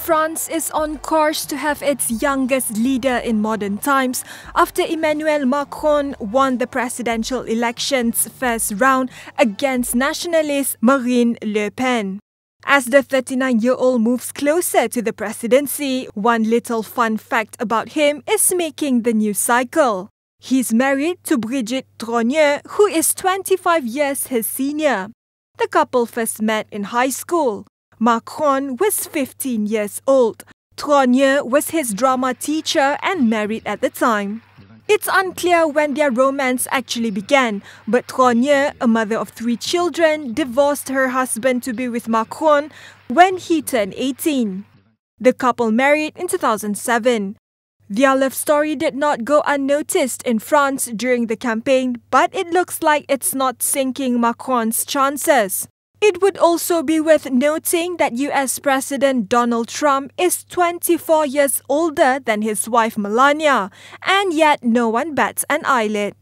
France is on course to have its youngest leader in modern times after Emmanuel Macron won the presidential election's first round against nationalist Marine Le Pen. As the 39 year old moves closer to the presidency, one little fun fact about him is making the news cycle. He's married to Brigitte Trogneux, who is 25 years his senior. The couple first met in high school. Macron was 15 years old. Trogneux was his drama teacher and married at the time. It's unclear when their romance actually began, but Trogneux, a mother of three children, divorced her husband to be with Macron when he turned 18. The couple married in 2007. Their love story did not go unnoticed in France during the campaign, but it looks like it's not sinking Macron's chances. It would also be worth noting that US President Donald Trump is 24 years older than his wife Melania, and yet no one bats an eyelid.